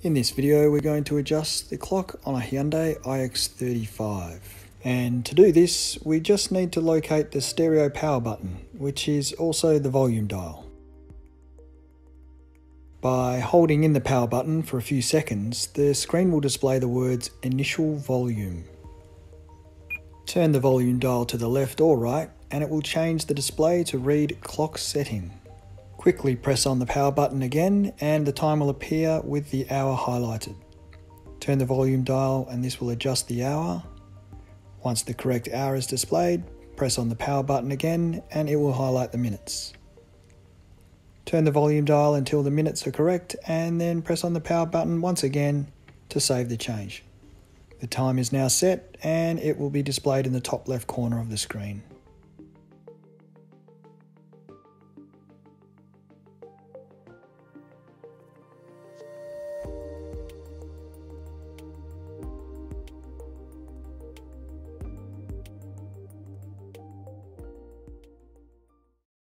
In this video we're going to adjust the clock on a Hyundai iX35 and to do this we just need to locate the stereo power button which is also the volume dial. By holding in the power button for a few seconds the screen will display the words initial volume. Turn the volume dial to the left or right and it will change the display to read clock setting. Quickly press on the power button again and the time will appear with the hour highlighted. Turn the volume dial and this will adjust the hour. Once the correct hour is displayed, press on the power button again and it will highlight the minutes. Turn the volume dial until the minutes are correct and then press on the power button once again to save the change. The time is now set and it will be displayed in the top left corner of the screen.